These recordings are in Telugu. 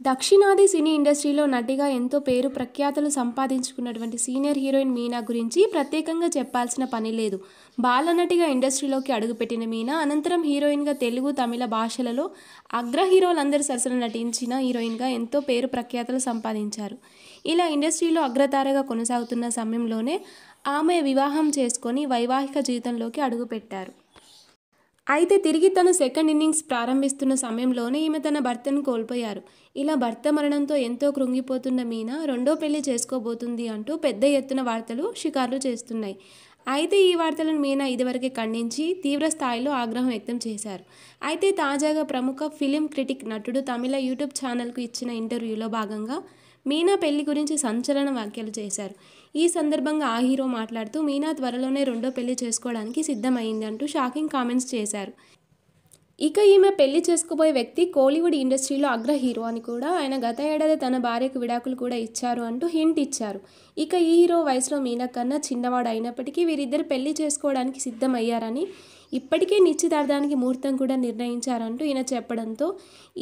దక్షిణాది సినీ ఇండస్ట్రీలో నటిగా ఎంతో పేరు ప్రఖ్యాతలు సంపాదించుకున్నటువంటి సీనియర్ హీరోయిన్ మీనా గురించి ప్రత్యేకంగా చెప్పాల్సిన పని లేదు. బాలనటిగా ఇండస్ట్రీలోకి అడుగుపెట్టిన మీనా అనంతరం హీరోయిన్గా తెలుగు తమిళ భాషలలో అగ్ర హీరోలందరి సరసన నటించిన హీరోయిన్గా ఎంతో పేరు ప్రఖ్యాతలు సంపాదించారు. ఇలా ఇండస్ట్రీలో అగ్రతారగా కొనసాగుతున్న సమయంలోనే ఆమె వివాహం చేసుకొని వైవాహిక జీవితంలోకి అడుగుపెట్టారు. అయితే తిరిగి తన సెకండ్ ఇన్నింగ్స్ ప్రారంభిస్తున్న సమయంలోనే ఈమె తన భర్తను కోల్పోయారు. ఇలా భర్త మరణంతో ఎంతో కృంగిపోతున్న మీనా రెండో పెళ్ళి చేసుకోబోతుంది అంటూ పెద్ద ఎత్తున వార్తలు షికార్లు చేస్తున్నాయి. అయితే ఈ వార్తలను మీనా ఇదివరకే ఖండించి తీవ్ర స్థాయిలో ఆగ్రహం వ్యక్తం చేశారు. అయితే తాజాగా ప్రముఖ ఫిలిం క్రిటిక్ నటుడు తమిళ యూట్యూబ్ ఛానల్కు ఇచ్చిన ఇంటర్వ్యూలో భాగంగా మీనా పెళ్ళి గురించి సంచలన వ్యాఖ్యలు చేశారు. ఈ సందర్భంగా ఆ హీరో మాట్లాడుతూ మీనా త్వరలోనే రెండో పెళ్ళి చేసుకోవడానికి సిద్ధమైంది అంటూ షాకింగ్ కామెంట్స్ చేశారు. ఇక ఈమె పెళ్ళి చేసుకోబోయే వ్యక్తి కోలీవుడ్ ఇండస్ట్రీలో అగ్ర హీరో అని కూడా ఆయన గత ఏడాది తన భార్యకు విడాకులు కూడా ఇచ్చారు అంటూ హింట్ ఇచ్చారు. ఇక ఈ హీరో వయసులో మీనా కన్నా చిన్నవాడు అయినప్పటికీ వీరిద్దరు పెళ్ళి చేసుకోవడానికి సిద్ధమయ్యారని ఇప్పటికే నిశ్చితార్థానికి ముహూర్తం కూడా నిర్ణయించారంటూ ఈయన చెప్పడంతో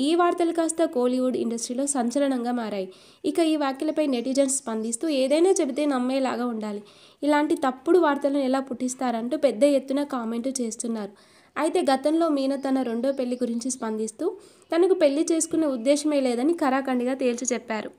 ఈ వార్తలు కాస్త కోలీవుడ్ ఇండస్ట్రీలో సంచలనంగా మారాయి. ఇక ఈ వ్యాఖ్యలపై నెటిజన్స్ స్పందిస్తూ ఏదైనా చెబితే నమ్మేలాగా ఉండాలి. ఇలాంటి తప్పుడు వార్తలను ఎలా పుట్టిస్తారంటూ పెద్ద ఎత్తున కామెంట్ చేస్తున్నారు. అయితే గతంలో మీన తన రెండో పెళ్ళి గురించి స్పందిస్తూ తనకు పెళ్ళి చేసుకునే ఉద్దేశమే లేదని కరాఖండిగా తేల్చి చెప్పారు.